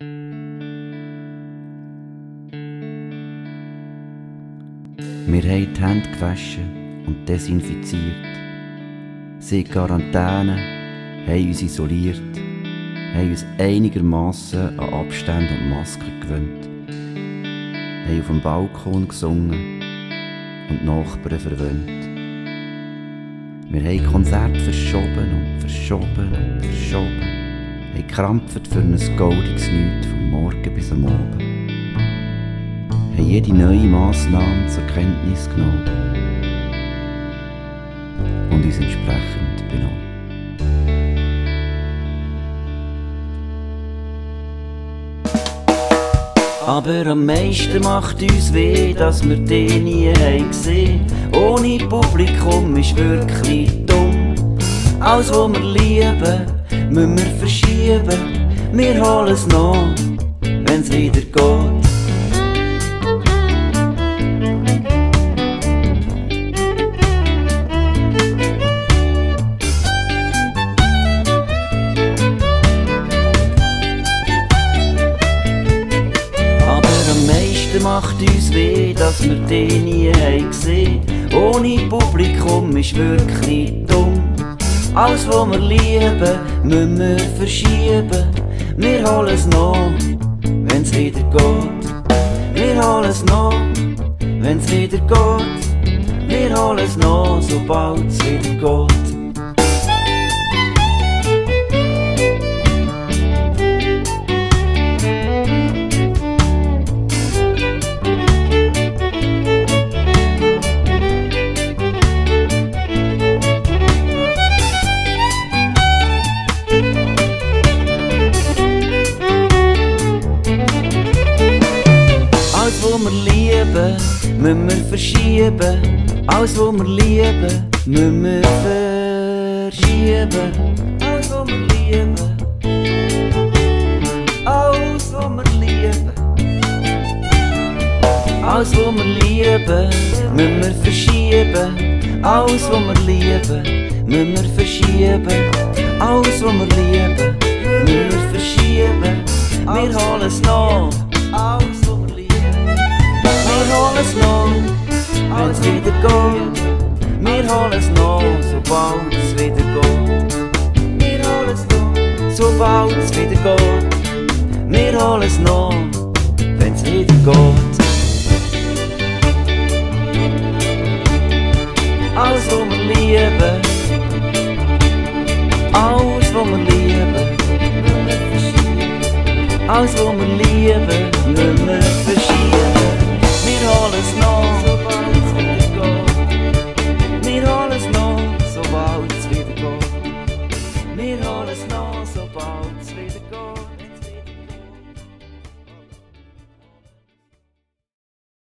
Wir haben die Hände gewaschen und desinfiziert. Sie in Quarantäne, haben uns isoliert, haben uns einigermaßen an Abstände und Masken gewöhnt, haben auf dem Balkon gesungen und Nachbarn verwöhnt. Wir haben Konzerte verschoben und verschoben und verschoben, haben krampft für ein goldiges Nichts vom Morgen bis am Abend haben jede neue Massnahme zur Kenntnis genommen und uns entsprechend benommen. Aber am meisten macht uns weh, dass wir den nie haben gesehen. Ohne Publikum ist wirklich dumm. Alles, was wir lieben, müssen wir verschieben. Wir holen es noch, wenn's wieder geht. macht uns weh, dass wir den nie haben gesehen. Ohne Publikum ist wirklich dumm. Alles, was wir lieben, müssen wir verschieben. Wir holen es noch, wenn's wieder geht. Wir holen es noch, wenn's wieder geht. Wir holen es noch, sobald es wieder geht. Müssen wir verschieben. Alles, was wir lieben, müssen wir verschieben. Alles, was wir lieben. Alles, was wir lieben. Alles, was wir lieben, müssen wir verschieben. Alles, was wir lieben, müssen wir verschieben. Alles, was wir lieben, müssen wir verschieben. Wir holen es noch. Es noch, wenn's wieder geht. Wir holen es noch, sobald es wieder geht. Wir holen es noch, sobald es wieder geht. Wir holen es noch, wenn's wieder geht. Alles, was wir lieben, alles, was wir lieben, alles, was wir lieben, müssen wir all is